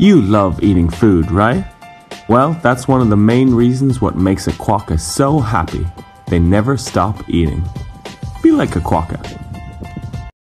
You love eating food, right? Well, that's one of the main reasons what makes a quokka so happy. They never stop eating. Be like a quokka.